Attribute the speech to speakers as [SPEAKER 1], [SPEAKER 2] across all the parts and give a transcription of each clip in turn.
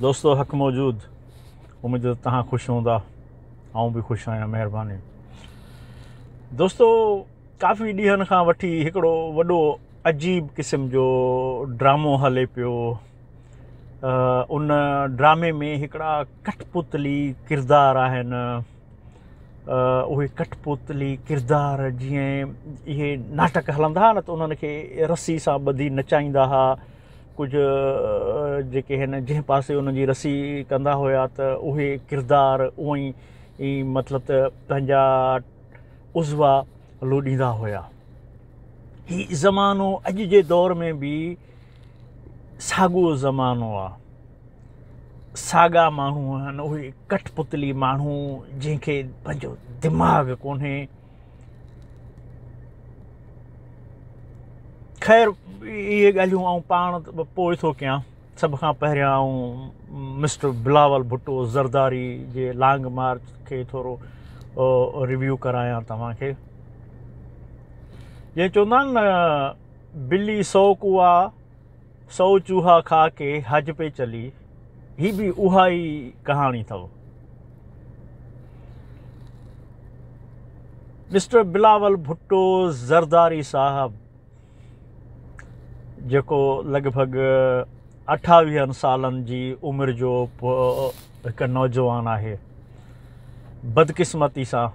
[SPEAKER 1] दोस्तो हक़ मौजूदु उहे मुंहिंजो त तव्हां ख़ुशि हूंदा ऐं बि ख़ुशि आहियां महिरबानी दोस्तो काफ़ी ॾींहंनि खां वठी हिकिड़ो वॾो अजीब क़िस्म जो ड्रामो हले पियो उन ड्रामे में हिकिड़ा कठपुतली किरदार आहिनि उहे कठपुतली किरदार जीअं इहे नाटक हलंदा हुआ न त उन्हनि खे रस्सी सां ॿधी नचाईंदा हुआ कुझु जेके आहिनि जंहिं पासे उन्हनि जी रसी कंदा हुआ त उहे किरदारु उएं ई मतिलबु त पंहिंजा उज़वा लोॾींदा हुआ हीउ ज़मानो अॼु जे दौर में बि साॻियो ज़मानो आहे साॻा माण्हू आहिनि उहे कठपुतली माण्हू जंहिंखे पंहिंजो दिमाग़ कोन्हे ख़ैरु इहे ॻाल्हियूं आऊं पाण पोइ थो कयां सभ खां पहिरियां आऊं मिस्टर बिलावल भुट्टो ज़रदारी जे लांग मार्च खे थोरो रिव्यू करायां तव्हांखे जीअं चवंदा आहिनि न बिली सौ कुआ सौ चूहा खा के हज पे चली ही बि उहा ई कहाणी अथव मिस्टर बिलावल भुट्टो ज़रदारी साहब जेको लॻभॻि अठावीहनि सालनि जी उमिरि जो हिकु नौजवान आहे बदकिस्मती सां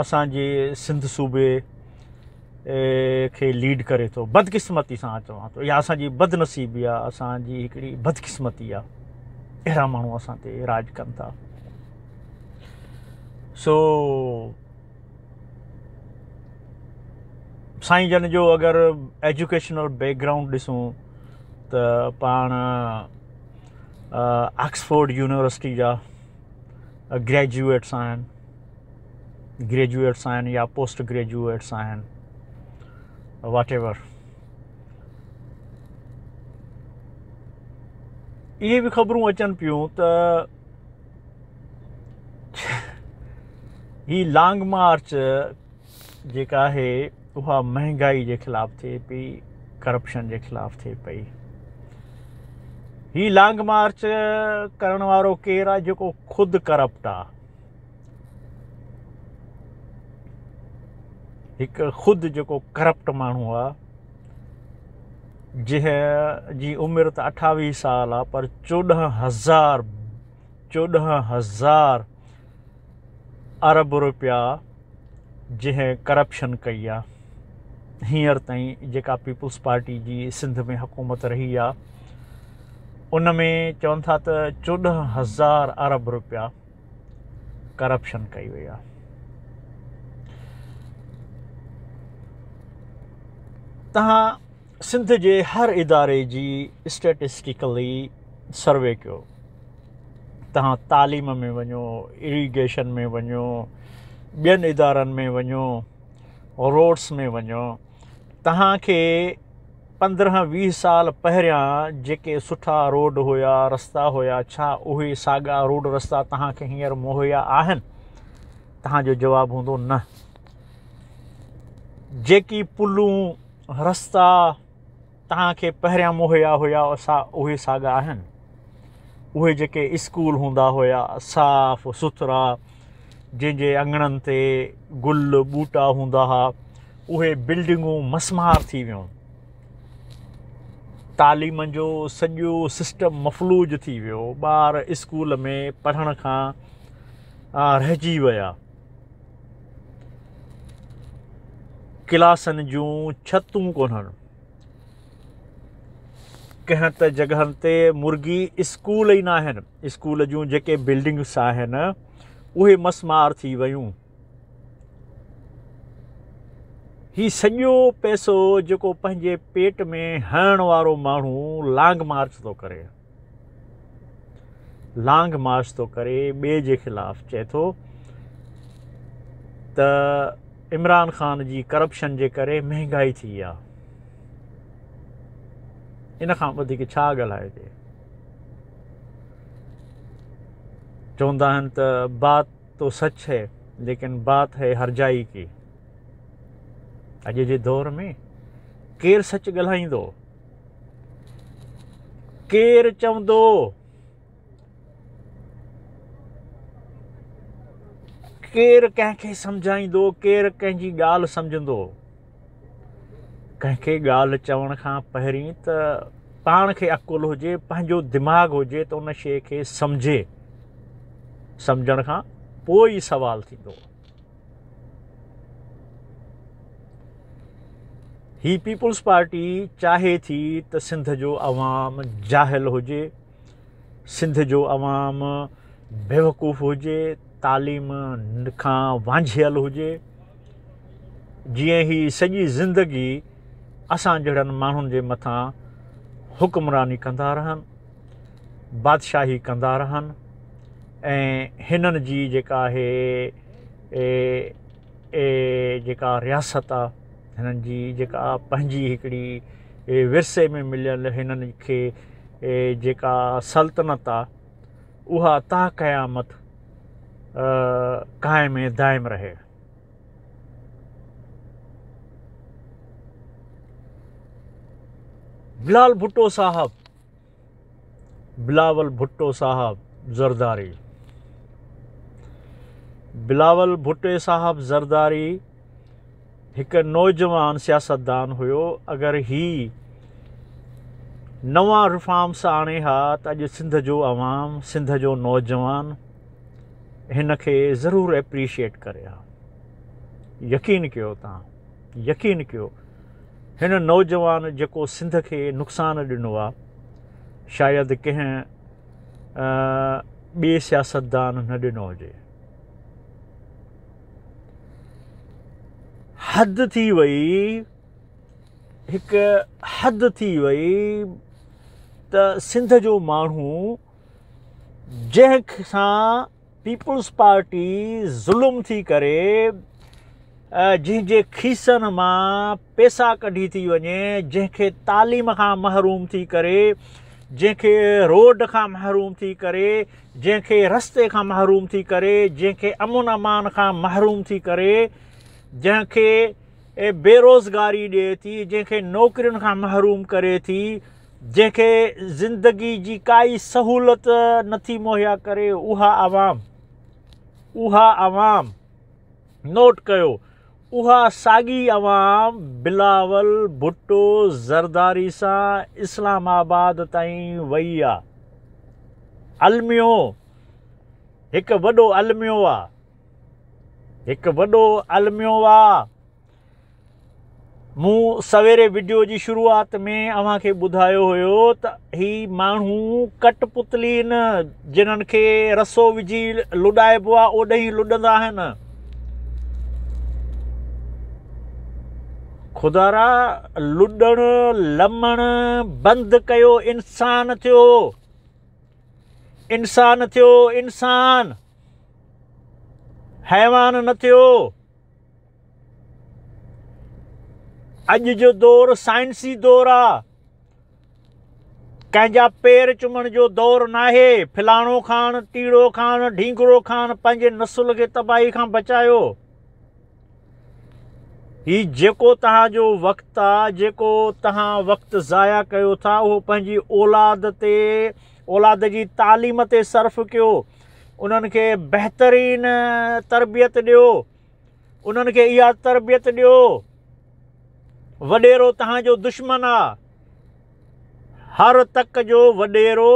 [SPEAKER 1] असांजे सिंध सूबे खे लीड करे थो बदकिस्मती सां चवां थो या असांजी बदनसीबी आहे असांजी हिकिड़ी बदकिस्मती आहे अहिड़ा माण्हू असां ते राज कनि था सो साई जन जो अगर एजुकेशनल बैकग्राउंड ॾिसूं तो पाण ऑक्सफोर्ड यूनिवर्सिटी जा ग्रेजुएट्स ग्रेजुएट्स या पोस्ट ग्रेजुएट्स आहिनि वाट एवर ये भी खबरू अचन पी तो ही लॉन्ग मार्च जेका है उहा महांगाई जे ख़िलाफ़ु थिए पई करप्शन जे ख़िलाफ़ु थिए पई ही लांग मार्च करण वारो केरु आहे जेको ख़ुदि करप्ट आहे हिकु ख़ुदि जेको करप्ट माण्हू आहे जंहिं जी उमिरि त अठावीह साल आहे पर चोॾहं हज़ार चोॾहं हज़ार अरब रुपया जंहिं करप्शन कई आहे हींअर ताईं जेका पीपुल्स पार्टी जी सिंध में हुकूमत रही आहे उन में चवनि था त चोॾहं हज़ार अरब रुपया करप्शन कई वई आहे तव्हां सिंध जे हर इदारे जी स्टेटिस्टिकली सर्वे कयो तव्हां तालीम में वञो इरीगेशन में वञो ॿियनि इदारनि में वञो रोड्स में वञो तव्हांखे पंद्रहं वीह साल पहिरियां जेके सुठा रोड हुया रस्ता हुया छा उहे साॻा रोड रस्ता तव्हांखे हींअर मुहैया आहिनि तव्हांजो जवाबु हूंदो न जेकी पुलूं रस्ता तव्हांखे पहिरियां मुहैया हुया उहे साॻा आहिनि उहे जेके स्कूल हूंदा हुया साफ़ु सुथरा जंहिंजे अङणनि ते गुल ॿूटा हूंदा हुआ उहे बिल्डिंगूं मसमार थी वियूं तालीम जो सॼो सिस्टम मफ़लूज थी वियो ॿार स्कूल में पढ़ण खां रहिजी विया क्लासनि जूं छतूं कोन्हनि कंहिं त जॻहनि ते मुर्गी स्कूल ई न आहिनि स्कूल जूं जेके बिल्डिंग्स आहिनि उहे मसमार थी वियूं ही सॼो पैसो जो पंहिंजे पेट में हरण वो मू लांग मार्च तो करे लांग मार्च तो करे ॿिए जे ख़िलाफ़ु चए थो त इमरान ख़ान जी करप्शन के करे महंगाई थी इन खां वधीक छा चवंदा त बात तो सच है लेकिन बात है हर हरजाई की अॼु जे दौर में केरु सचु ॻाल्हाईंदो केरु चवंदो केरु कंहिंखे सम्झाईंदो केरु कंहिंजी ॻाल्हि सम्झंदो कंहिंखे ॻाल्हि चवण खां पहिरीं त पाण खे अकुलु हुजे पंहिंजो दिमाग़ु हुजे त उन शइ खे सम्झे सम्झण खां पोइ ई सुवालु थींदो ही पीपुल्स पार्टी चाहे थी त सिंध जो अवाम जाहिल हुजे सिंध जो अवाम बेवकूफ़ हुजे तालीम खां वांझियल हुजे जीअं ही सॼी ज़िंदगी असां जहिड़नि माण्हुनि जे मथां हुकमरानी कंदा रहनि बादशाही कंदा रहनि ऐं हिननि जी जेका आहे जेका रियासत आहे हिननि जी जेका पंहिंजी हिकिड़ी विरसे में मिलियल हिननि खे जेका सल्तनत आहे उहा ता क़यामत काइम ऐं दाइम रहे बिलाल भुट्टो साहब बिलावल भुट्टो साहब ज़रदारी बिलावल भुट्टे साहब ज़रदारी हिकु नौजवान सियासतदान हुयो अगरि ही नवां रिफॉर्म्स आणे हा त अॼु सिंध जो अवाम सिंध जो नौजवान हिन खे ज़रूरु एप्रिशिएट करे हा यकीन कयो तव्हां यकीन कयो हिन नौजवान जेको सिंध खे नुक़सानु ॾिनो आहे शायदि कंहिं ॿिए सियासतदान न ॾिनो हुजे हद थी वई हिकु हद थी वई त सिंध जो माण्हू जंहिं सां पीपुल्स पार्टी ज़ुल्म थी करे जंहिंजे खीसनि मां पैसा कढी थी वञे जंहिंखे तालीम खां महरूम थी करे जंहिंखे रोड खां महरूम थी करे जंहिंखे रस्ते खां महरूम थी करे जंहिंखे अमुन अमान खां महरूम थी करे जंहिंखे बेरोज़गारी ॾिए थी जंहिंखे नौकिरियुनि खां महरूम करे थी जंहिंखे ज़िंदगी जी काई सहूलियत नथी मुहैया करे उहा आवाम उहा आवाम नोट कयो उहा साॻी आवाम बिलावल भुटो ज़रदारी सां इस्लामाबाद ताईं वई आहे अलमियो हिकु वॾो अलमियो आहे हिकु वॾो अलमियो आहे मूं सवेरे विडियो जी शुरूआति में अव्हांखे ॿुधायो हुयो त ही माण्हू कटपुतली जिन्हनि खे रसो विझी लुडाइबो आहे ओॾे ई लुडंदा आहिनि खुदा लमणु बंदि कयो इंसानु थियो इंसानु थियो इंसानु हैवान न थो अज जो दौरु साइंसी दौर आ कंहिंजा पेर चुमण जो दौरु नाहे फिलाणो खान टीड़ो खान ढींगरो खान पंहिंजे नसुल के तबाही का बचायो ही जेको तव्हांजो वक़्तु आहे जेको तव्हां वक़्तु ज़ाया औलाद ते औलाद जी तालीम ते सर्फ़ कर उन्हनि खे बहितरीन तरबियत ॾियो उन्हनि खे इहा तरबियत ॾियो वॾेरो तव्हांजो दुश्मन आहे हर तक जो वॾेरो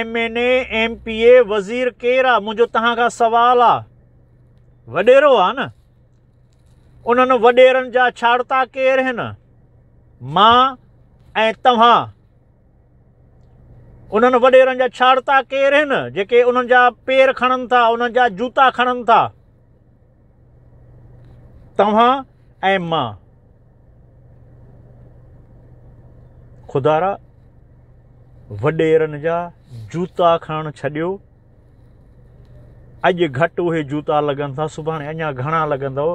[SPEAKER 1] M N A M P A वज़ीर केरु आहे मुंहिंजो तव्हां खां सुवालु आहे वॾेरो आहे न उन्हनि वॾेरनि जा छाड़ता केरु आहिनि मां ऐं तव्हां उन्हनि वॾेरनि जा छाड़ता केर आहिनि जेके उन्हनि जा पेर खणनि था उन्हनि जा जूता खणनि था तव्हां ऐं मां खुदारा वॾेरनि जा जूता खणणु छॾियो अॼु घटि उहे जूता लॻनि था सुभाणे अञा घणा लॻंदव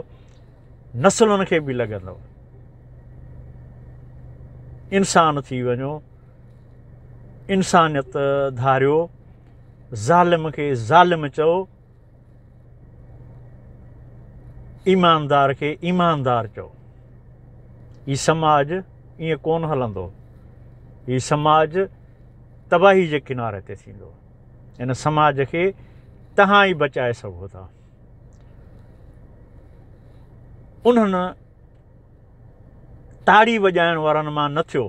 [SPEAKER 1] नसलुनि खे बि लॻंदव इंसान थी वञो इंसानियत धारियो ज़ालिम खे ज़ालिम चओ ईमानदार खे ईमानदार चओ हीउ समाज ईअं कोन हलंदो हीउ समाज तबाही जे किनारे ते थींदो हिन समाज खे तव्हां ई बचाए सघो था उन्हनि ताड़ी वॼाइण वारनि मां न थियो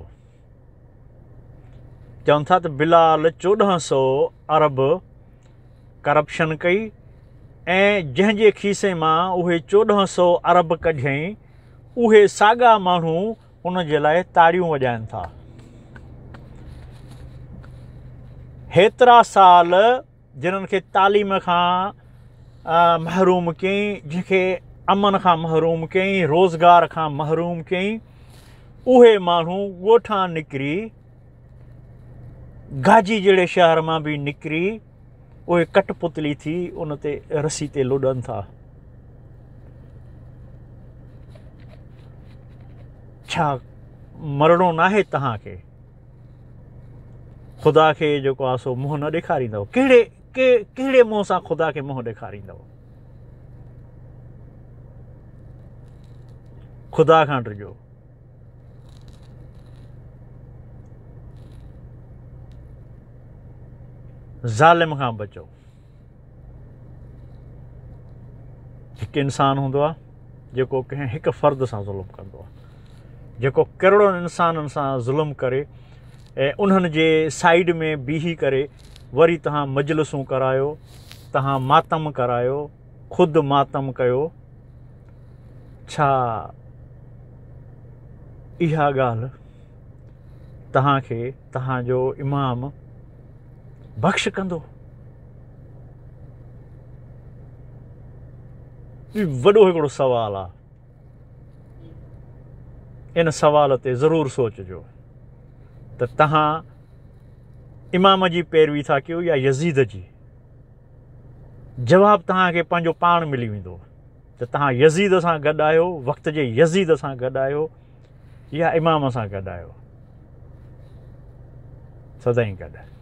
[SPEAKER 1] चवनि था त बिलाल चोॾहं सौ अरब करप्शन कई ऐं जंहिंजे खीसे मां उहे चोॾहं सौ अरब कढियईं उहे साॻा माण्हू उन जे लाइ ताड़ियूं वॼाइनि था हेतिरा साल जिन्हनि खे तालीम खां महरूम कयईं जंहिंखे अमन खां महरूम कयईं रोज़गार खां महरूम कयईं उहे माण्हू ॻोठां निकिरी गाजी जड़े शहर में भी निकिरी उहे कठपुतली थी उन रस्सी लुड़न था छा मरणो न आहे तव्हांखे ख़ुदा खे जेको आहे सो मुंहुं न ॾेखारींदव कहिड़े के कहिड़े मुंहुं सां ख़ुदा खे मुंहुं ॾेखारींदव ख़ुदा खां डिॼो ज़ालिम का बचो एक इंसान हूंदो आहे जेको कंहिं हिकु फ़र्द सां ज़ुल्म कंदो आहे जेको करोड़नि ज़ुल्म करे ऐं साइड में बीही करे वरी तव्हां मजलिसूं करायो तव्हां मातम करायो ख़ुदि मातम कयो छा इहा ॻाल्हि तव्हांखे तव्हांजो इमाम बख्श कंदो वॾो हिकिड़ो इन सवाल ते जरूर सोचो त तव्हां इमाम जी पैरवी था क्यों या यज़ीद जी जवाबु तव्हांखे पंहिंजो पाण मिली वेंदो त यज़ीद सां गॾु आहियो वक़्त के यज़ीद से गॾु आहियो या इमाम से गॾु आहियो सदाईं गॾु